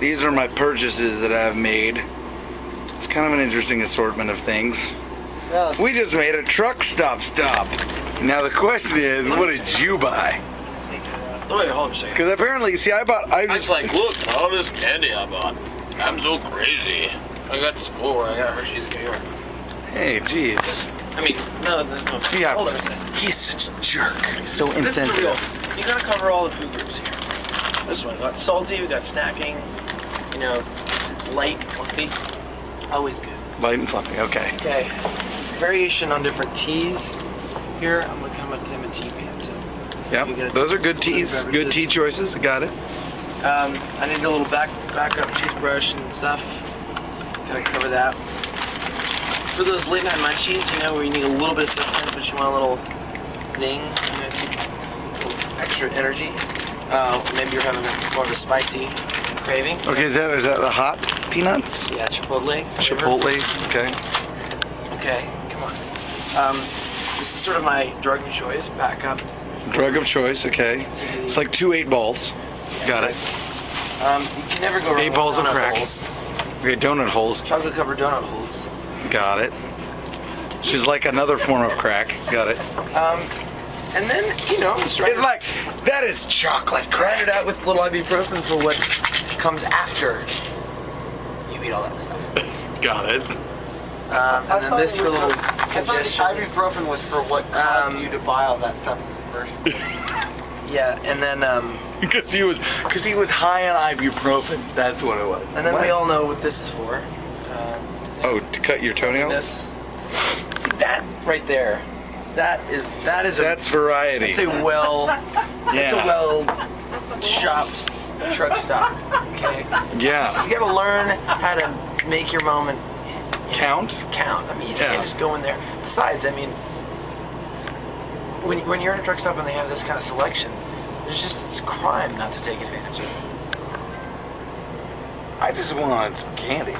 these are my purchases that I've made. It's kind of an interesting assortment of things. Well, We just made a truck stop stop. Now the question is, what did you buy? Oh, wait, hold on a second. Because apparently, see, I bought. I I just like, look, all this candy I bought. I'm so crazy. I got to school. I got Hershey's in New York. Hey, jeez. I mean, no, no, no. Yeah. Hold on a second. He's such a jerk. He's So This is real. insensitive. You gotta cover all the food groups here. This one, got salty, we got snacking. You know, it's, it's light, fluffy. Always good. Light and fluffy. Okay. Okay. Variation on different teas. Here, I'm gonna come up to him a tea fan. So, Yep. Those are good teas. Good tea choices. Got it. um, I need a little back backup toothbrush and stuff. Gotta cover that. For those late night munchies, you know, where you need a little bit of sustenance, but you want a little zing, you know, a little extra energy. Uh, maybe you're having a, more of a spicy craving. Okay. Is that is that the hot peanuts? Yeah, chipotle. flavor. Chipotle. Okay. Okay, come on. Um, this is sort of my drug of choice. Backup. Drug of choice. Okay. It's like two eight balls. Got it. Um, you can never go wrong Eight with balls of donut crack. holes. Okay. Donut holes. Chocolate covered donut holes. Got it. She's like another form of crack. Got it. Um, and then you know, It's like that is chocolate write crack. it out with a little ibuprofen for what comes after you eat all that stuff. Got it. Um, and then this for a little I thought congestion. ibuprofen was for what caused Um, you to buy all that stuff in the first place. Yeah, and then um, Because he was because he was high on ibuprofen. That's what it was. and then What? we all know what this is for. Uh, Oh, to cut your toenails. this. See that right there? That is that is a That's variety. It's a well, it's a well shops truck stop. Okay. So yeah. you gotta learn how to make your moment Count. count. I mean, you Yeah. can't just go in there. Besides, I mean, when when you're in a truck stop and they have this kind of selection, there's just it's crime not to take advantage of. it. I just wanted some candy.